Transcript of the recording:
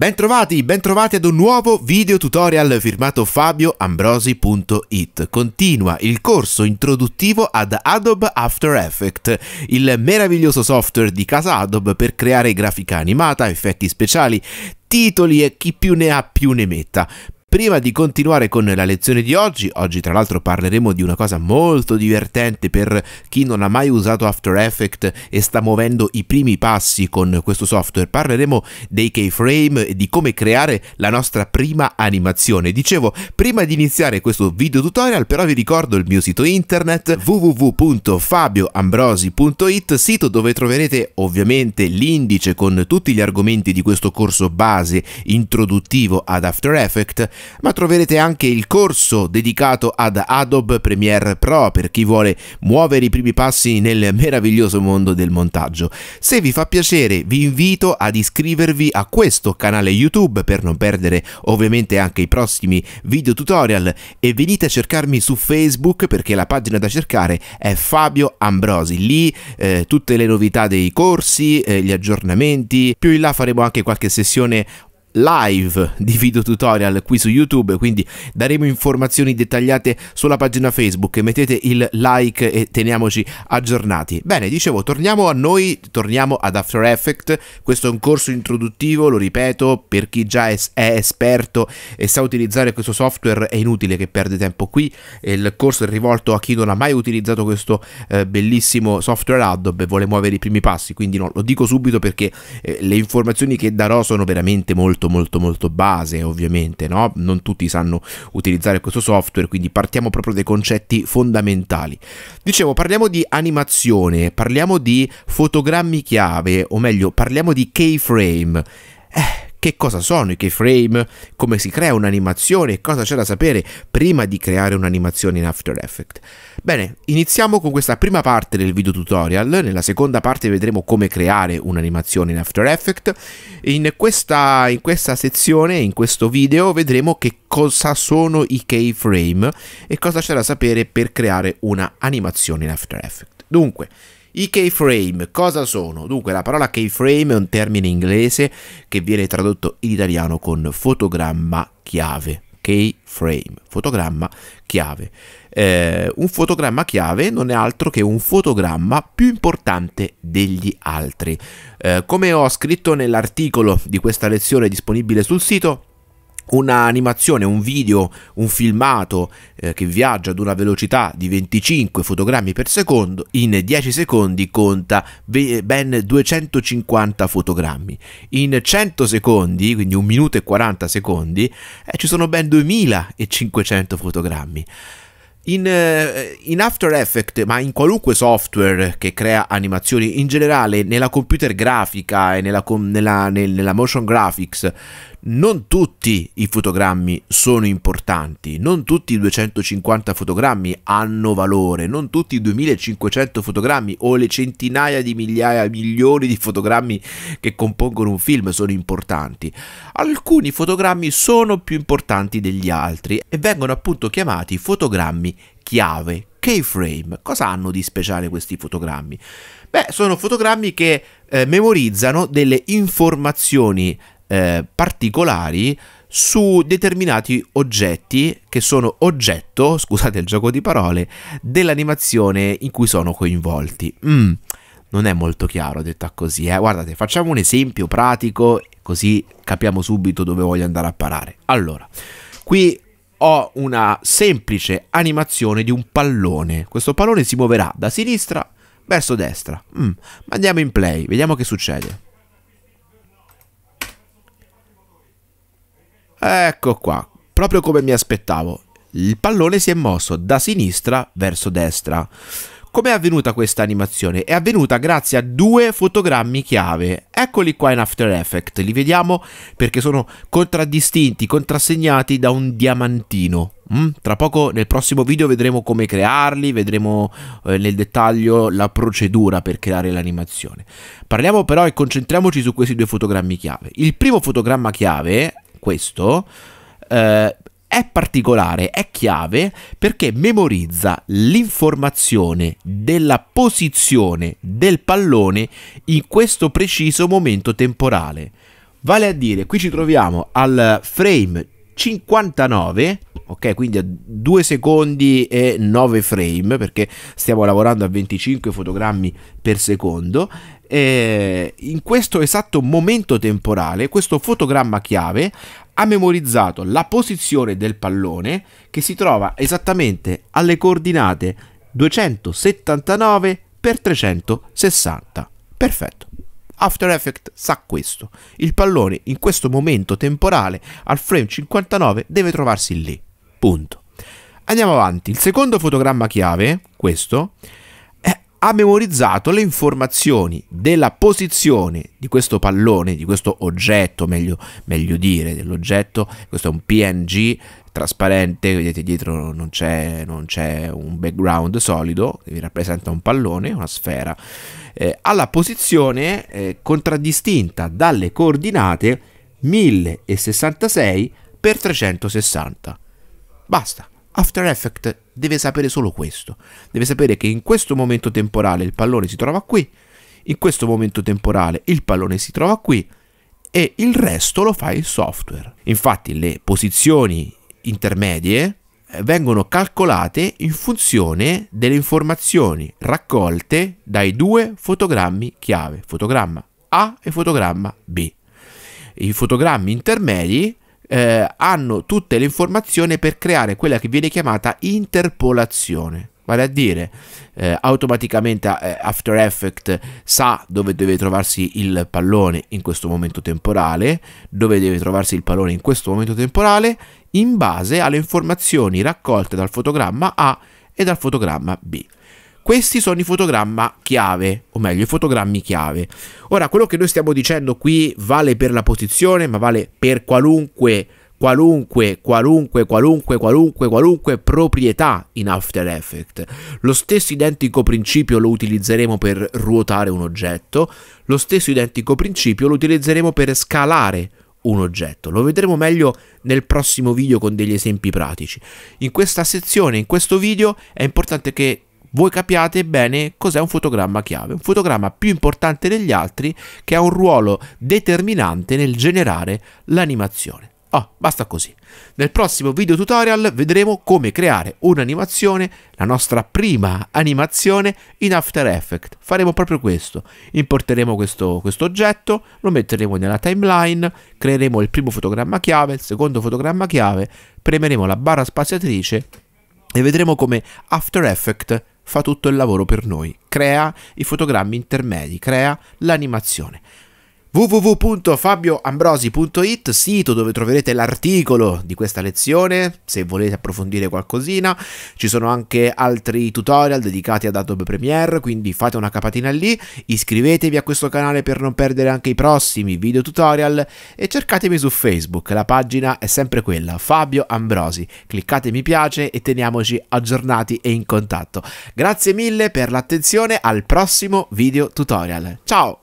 Bentrovati, bentrovati ad un nuovo video tutorial firmato fabioambrosi.it. Continua il corso introduttivo ad Adobe After Effects, il meraviglioso software di casa Adobe per creare grafica animata, effetti speciali, titoli e chi più ne ha più ne metta. Prima di continuare con la lezione di oggi, oggi tra l'altro parleremo di una cosa molto divertente per chi non ha mai usato After Effects e sta muovendo i primi passi con questo software, parleremo dei keyframe e di come creare la nostra prima animazione. Dicevo, prima di iniziare questo video tutorial però vi ricordo il mio sito internet www.fabioambrosi.it, sito dove troverete ovviamente l'indice con tutti gli argomenti di questo corso base introduttivo ad After Effects ma troverete anche il corso dedicato ad Adobe Premiere Pro per chi vuole muovere i primi passi nel meraviglioso mondo del montaggio. Se vi fa piacere vi invito ad iscrivervi a questo canale YouTube per non perdere ovviamente anche i prossimi video tutorial e venite a cercarmi su Facebook perché la pagina da cercare è Fabio Ambrosi. Lì eh, tutte le novità dei corsi, eh, gli aggiornamenti, più in là faremo anche qualche sessione live di video tutorial qui su YouTube, quindi daremo informazioni dettagliate sulla pagina Facebook, mettete il like e teniamoci aggiornati. Bene, dicevo, torniamo a noi, torniamo ad After Effects, questo è un corso introduttivo, lo ripeto, per chi già è, è esperto e sa utilizzare questo software è inutile che perde tempo qui, il corso è rivolto a chi non ha mai utilizzato questo eh, bellissimo software Adobe e vuole muovere i primi passi, quindi no, lo dico subito perché eh, le informazioni che darò sono veramente molto molto molto molto base ovviamente, no? Non tutti sanno utilizzare questo software, quindi partiamo proprio dai concetti fondamentali. Dicevo, parliamo di animazione, parliamo di fotogrammi chiave, o meglio, parliamo di keyframe. Eh, che cosa sono i keyframe, come si crea un'animazione e cosa c'è da sapere prima di creare un'animazione in After Effects. Bene, iniziamo con questa prima parte del video tutorial, nella seconda parte vedremo come creare un'animazione in After Effects, in questa, in questa sezione, in questo video, vedremo che cosa sono i keyframe e cosa c'è da sapere per creare un'animazione in After Effects. Dunque, i keyframe cosa sono? Dunque la parola keyframe è un termine inglese che viene tradotto in italiano con fotogramma chiave. Keyframe, fotogramma chiave. Eh, un fotogramma chiave non è altro che un fotogramma più importante degli altri. Eh, come ho scritto nell'articolo di questa lezione disponibile sul sito, un'animazione, un video, un filmato eh, che viaggia ad una velocità di 25 fotogrammi per secondo, in 10 secondi conta ben 250 fotogrammi. In 100 secondi, quindi 1 minuto e 40 secondi, eh, ci sono ben 2500 fotogrammi. In, eh, in, After Effects, ma in qualunque software che crea animazioni, in generale nella computer grafica e nella, nella, nella motion graphics, non tutti i fotogrammi sono importanti, non tutti i 250 fotogrammi hanno valore, non tutti i 2500 fotogrammi o le centinaia di migliaia, milioni di fotogrammi che compongono un film sono importanti. Alcuni fotogrammi sono più importanti degli altri e vengono appunto chiamati fotogrammi chiave, keyframe. Cosa hanno di speciale questi fotogrammi? Beh, sono fotogrammi che eh, memorizzano delle informazioni eh, particolari su determinati oggetti che sono oggetto, scusate il gioco di parole, dell'animazione in cui sono coinvolti. Mm, non è molto chiaro detta così, eh? guardate, facciamo un esempio pratico così capiamo subito dove voglio andare a parare. Allora, qui ho una semplice animazione di un pallone. Questo pallone si muoverà da sinistra verso destra. Mm, andiamo in play, vediamo che succede. Ecco qua, proprio come mi aspettavo. Il pallone si è mosso da sinistra verso destra. Come è avvenuta questa animazione? È avvenuta grazie a due fotogrammi chiave. Eccoli qua in After Effects, li vediamo perché sono contraddistinti, contrassegnati da un diamantino. Mm? Tra poco nel prossimo video vedremo come crearli, vedremo eh, nel dettaglio la procedura per creare l'animazione. Parliamo però e concentriamoci su questi due fotogrammi chiave. Il primo fotogramma chiave questo, eh, è particolare, è chiave perché memorizza l'informazione della posizione del pallone in questo preciso momento temporale. Vale a dire, qui ci troviamo al frame 59, ok? Quindi a 2 secondi e 9 frame, perché stiamo lavorando a 25 fotogrammi per secondo. E in questo esatto momento temporale, questo fotogramma chiave ha memorizzato la posizione del pallone che si trova esattamente alle coordinate 279 x 360. Perfetto. After Effects sa questo. Il pallone in questo momento temporale al frame 59 deve trovarsi lì. Punto. Andiamo avanti. Il secondo fotogramma chiave, questo, ha memorizzato le informazioni della posizione di questo pallone, di questo oggetto, meglio, meglio dire, dell'oggetto. Questo è un PNG trasparente, vedete dietro non c'è, non c'è un background solido, vi rappresenta un pallone, una sfera, eh, alla posizione eh, contraddistinta dalle coordinate 1066 x 360. Basta. After Effects deve sapere solo questo. Deve sapere che in questo momento temporale il pallone si trova qui, in questo momento temporale il pallone si trova qui e il resto lo fa il software. Infatti le posizioni intermedie eh, vengono calcolate in funzione delle informazioni raccolte dai due fotogrammi chiave, fotogramma A e fotogramma B. I fotogrammi intermedi eh, hanno tutte le informazioni per creare quella che viene chiamata interpolazione. Vale a dire, eh, automaticamente eh, After Effects sa dove deve trovarsi il pallone in questo momento temporale, dove deve trovarsi il pallone in questo momento temporale, in base alle informazioni raccolte dal fotogramma A e dal fotogramma B. Questi sono i fotogramma chiave, o meglio, i fotogrammi chiave. Ora, quello che noi stiamo dicendo qui vale per la posizione, ma vale per qualunque qualunque, qualunque, qualunque, qualunque, qualunque proprietà in After Effects. Lo stesso identico principio lo utilizzeremo per ruotare un oggetto, lo stesso identico principio lo utilizzeremo per scalare un oggetto. Lo vedremo meglio nel prossimo video con degli esempi pratici. In questa sezione, in questo video, è importante che voi capiate bene cos'è un fotogramma chiave, un fotogramma più importante degli altri che ha un ruolo determinante nel generare l'animazione. Oh, basta così. Nel prossimo video tutorial vedremo come creare un'animazione, la nostra prima animazione in After Effects. Faremo proprio questo. Importeremo questo, questo oggetto, lo metteremo nella timeline, creeremo il primo fotogramma chiave, il secondo fotogramma chiave, premeremo la barra spaziatrice e vedremo come After Effects fa tutto il lavoro per noi, crea i fotogrammi intermedi, crea l'animazione www.fabioambrosi.it, sito dove troverete l'articolo di questa lezione, se volete approfondire qualcosina. Ci sono anche altri tutorial dedicati ad Adobe Premiere, quindi fate una capatina lì, iscrivetevi a questo canale per non perdere anche i prossimi video tutorial e cercatemi su Facebook, la pagina è sempre quella, Fabio Ambrosi. Cliccate mi piace e teniamoci aggiornati e in contatto. Grazie mille per l'attenzione, al prossimo video tutorial. Ciao!